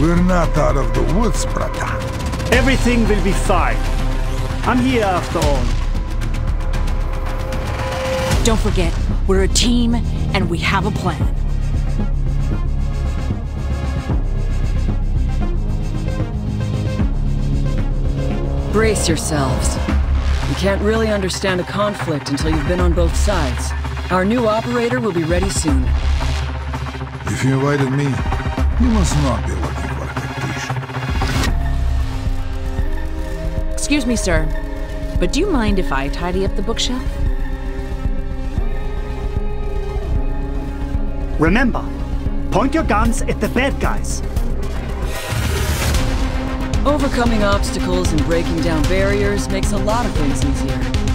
We're not out of the woods, brata. Everything will be fine. I'm here after all. Don't forget, we're a team and we have a plan. Brace yourselves. You can't really understand a conflict until you've been on both sides. Our new operator will be ready soon. If you invited me, you must not be Excuse me, sir, but do you mind if I tidy up the bookshelf? Remember, point your guns at the bad guys. Overcoming obstacles and breaking down barriers makes a lot of things easier.